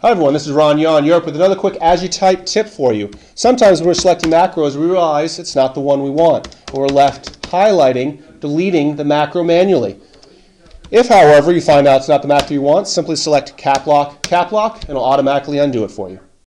Hi everyone, this is Ron Yon Europe with another quick As-U-Type tip for you. Sometimes when we're selecting macros, we realize it's not the one we want, or we're left highlighting, deleting the macro manually. If, however, you find out it's not the macro you want, simply select Cap Lock, Cap Lock, and it'll automatically undo it for you.